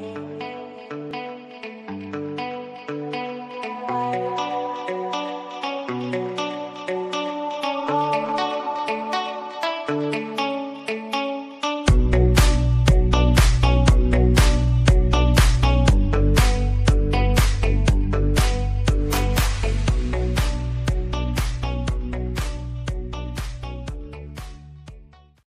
Bye.